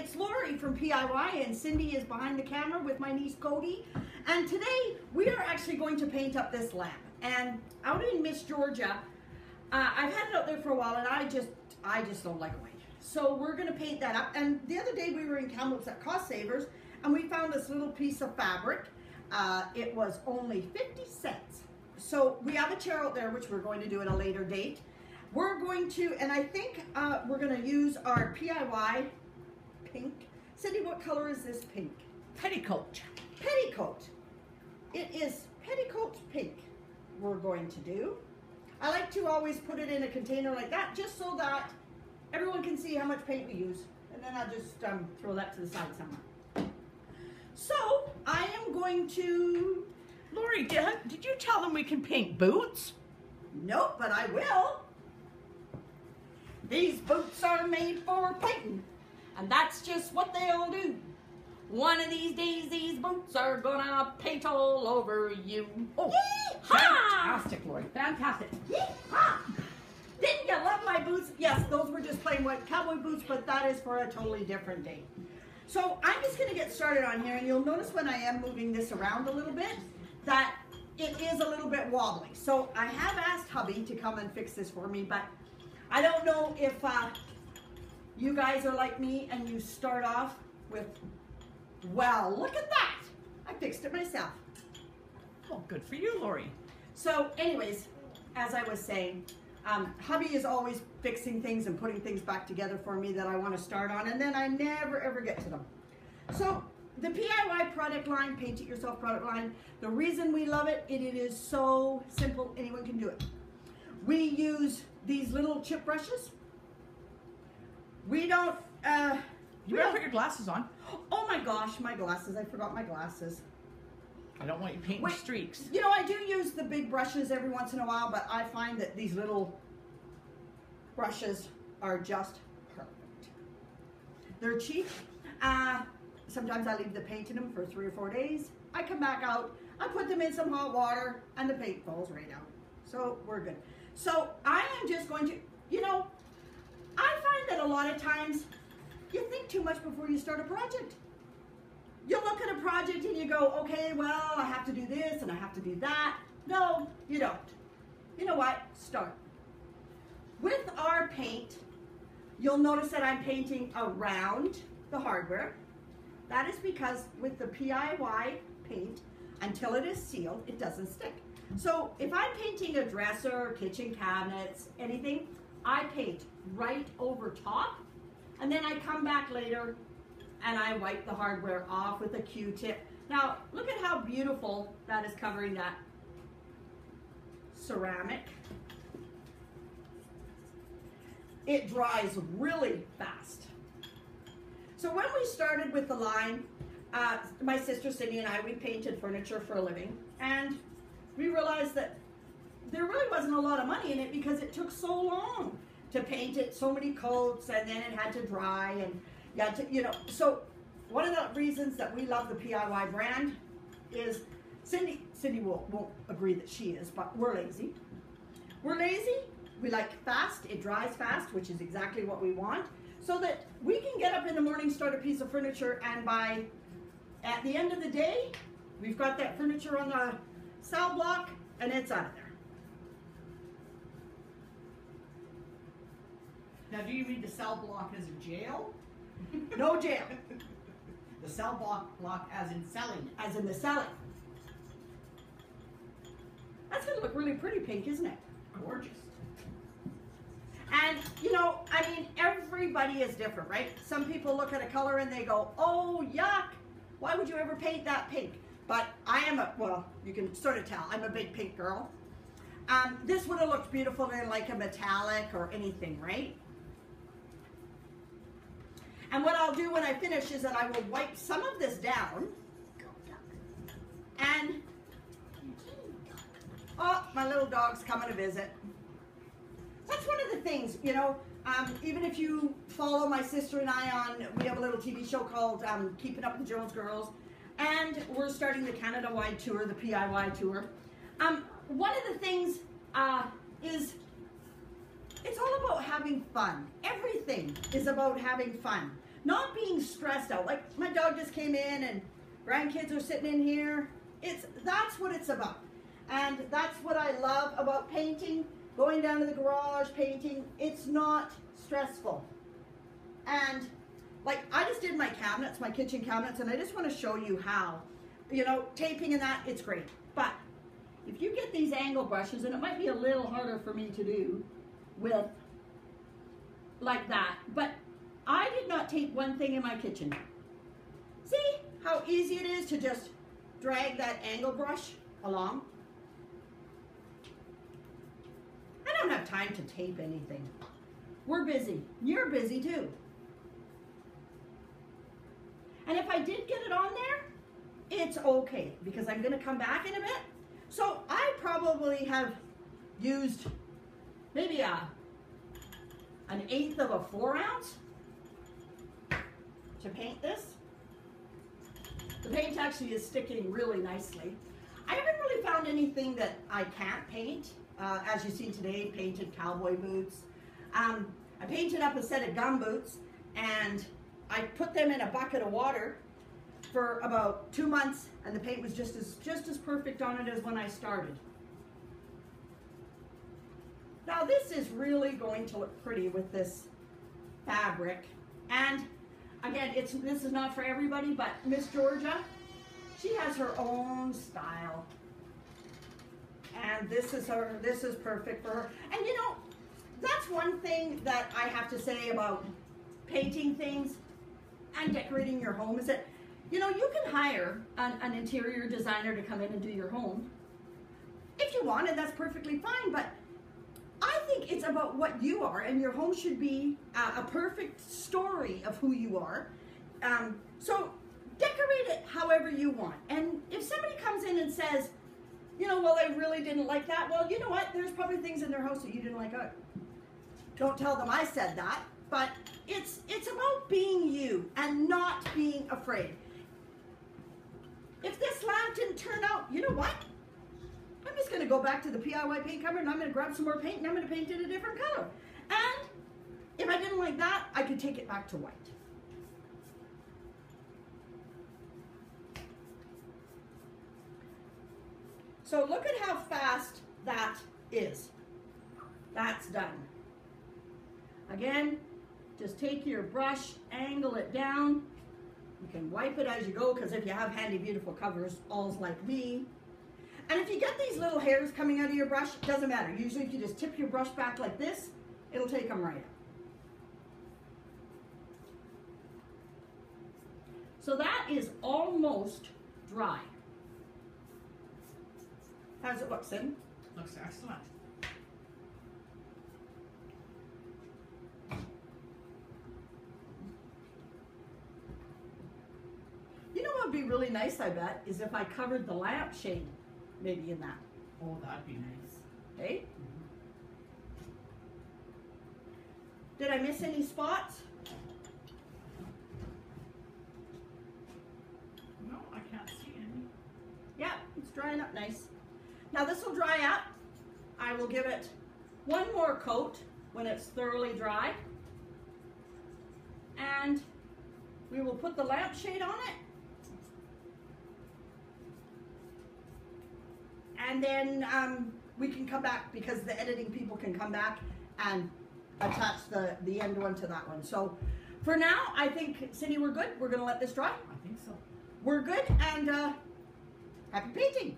it's Lori from PIY and Cindy is behind the camera with my niece Cody. And today we are actually going to paint up this lamp. And out in Miss Georgia, uh, I've had it out there for a while and I just, I just don't like white. So we're gonna paint that up. And the other day we were in Kamloops at Cost Savers and we found this little piece of fabric. Uh, it was only 50 cents. So we have a chair out there, which we're going to do at a later date. We're going to, and I think uh, we're gonna use our PIY pink. Cindy, what color is this pink? Petticoat. Petticoat. It is petticoat pink we're going to do. I like to always put it in a container like that just so that everyone can see how much paint we use. And then I'll just um, throw that to the side somewhere. So I am going to, Lori, did, did you tell them we can paint boots? nope, but I will. These boots are made for painting. And that's just what they'll do. One of these days, these boots are gonna paint all over you. Oh, ha! Fantastic, Lori. Fantastic. Yeehaw! Didn't you love my boots? Yes, those were just plain white cowboy boots, but that is for a totally different day. So I'm just gonna get started on here, and you'll notice when I am moving this around a little bit, that it is a little bit wobbly. So I have asked hubby to come and fix this for me, but I don't know if uh, you guys are like me and you start off with, well, look at that. I fixed it myself. Well, good for you, Lori. So anyways, as I was saying, um, hubby is always fixing things and putting things back together for me that I want to start on, and then I never ever get to them. So the PIY product line, Paint It Yourself product line, the reason we love it, it, it is so simple, anyone can do it. We use these little chip brushes. We don't, uh, You better don't- put your glasses on. oh my gosh, my glasses, I forgot my glasses. I don't want you painting Wait. streaks. You know, I do use the big brushes every once in a while, but I find that these little brushes are just perfect. They're cheap. Uh, sometimes I leave the paint in them for three or four days. I come back out, I put them in some hot water, and the paint falls right out. So we're good. So I am just going to, you know, that a lot of times you think too much before you start a project you look at a project and you go, okay, well, I have to do this and I have to do that. No, you don't. You know what? Start. With our paint, you'll notice that I'm painting around the hardware. That is because with the PIY paint, until it is sealed, it doesn't stick. So if I'm painting a dresser, kitchen cabinets, anything, I paint right over top and then I come back later and I wipe the hardware off with a Q-tip. Now, look at how beautiful that is covering that ceramic. It dries really fast. So when we started with the line, uh, my sister Cindy and I, we painted furniture for a living, and we realized that there really wasn't a lot of money in it because it took so long to paint it, so many coats, and then it had to dry, and you had to, you know. So one of the reasons that we love the PIY brand is Cindy. Cindy will, won't agree that she is, but we're lazy. We're lazy. We like fast. It dries fast, which is exactly what we want, so that we can get up in the morning, start a piece of furniture, and by at the end of the day, we've got that furniture on the cell block, and it's out of there. Now, do you mean the cell block as a jail? No jail, The cell block block as in selling. as in the selling. That's gonna look really pretty pink, isn't it? Gorgeous. And you know, I mean, everybody is different, right? Some people look at a color and they go, "Oh, yuck! Why would you ever paint that pink?" But I am a well, you can sort of tell I'm a big pink girl. Um, this would have looked beautiful in like a metallic or anything, right? And what I'll do when I finish is that I will wipe some of this down. And oh, my little dog's coming to visit. That's one of the things, you know. Um, even if you follow my sister and I on, we have a little TV show called um, Keeping Up with the Jones Girls, and we're starting the Canada-wide tour, the PIY tour. Um, one of the things uh, is it's all about having fun. Everything is about having fun. Not being stressed out. Like my dog just came in and grandkids are sitting in here. It's that's what it's about. And that's what I love about painting, going down to the garage, painting. It's not stressful. And like I just did my cabinets, my kitchen cabinets, and I just want to show you how. You know, taping and that, it's great. But if you get these angle brushes, and it might be a little harder for me to do with like that, but I did not tape one thing in my kitchen. See how easy it is to just drag that angle brush along? I don't have time to tape anything. We're busy. You're busy too. And if I did get it on there, it's okay because I'm going to come back in a bit. So I probably have used maybe a an eighth of a four ounce to paint this. The paint actually is sticking really nicely. I haven't really found anything that I can't paint. Uh, as you see today, painted cowboy boots. Um, I painted up a set of gum boots and I put them in a bucket of water for about two months and the paint was just as just as perfect on it as when I started. Now this is really going to look pretty with this fabric. And again, it's this is not for everybody, but Miss Georgia, she has her own style. And this is her this is perfect for her. And you know, that's one thing that I have to say about painting things and decorating your home is that you know you can hire an, an interior designer to come in and do your home if you want it, that's perfectly fine but it's about what you are and your home should be a, a perfect story of who you are um, so decorate it however you want and if somebody comes in and says you know well i really didn't like that well you know what there's probably things in their house that you didn't like either don't tell them I said that, but it's it's about being you and not being afraid. If this lamp didn't turn out, you know what? I'm just gonna go back to the PIY paint cupboard and I'm gonna grab some more paint and I'm gonna paint it a different color. And if I didn't like that, I could take it back to white. So look at how fast that is. That's done. Again, just take your brush, angle it down. You can wipe it as you go because if you have handy, beautiful covers, all's like me. And if you get these little hairs coming out of your brush, it doesn't matter. Usually if you just tip your brush back like this, it'll take them right out. So that is almost dry. How does it look, Sim? Looks excellent. You know what would be really nice, I bet, is if I covered the lampshade maybe in that. Oh, that'd be nice. Hey? Did I miss any spots? No, I can't see any. Yeah, it's drying up nice. Now this will dry up. I will give it one more coat when it's thoroughly dry. And we will put the lampshade on it. And then um, we can come back because the editing people can come back and attach the, the end one to that one. So for now, I think, Cindy, we're good. We're gonna let this dry. I think so. We're good and uh, happy painting.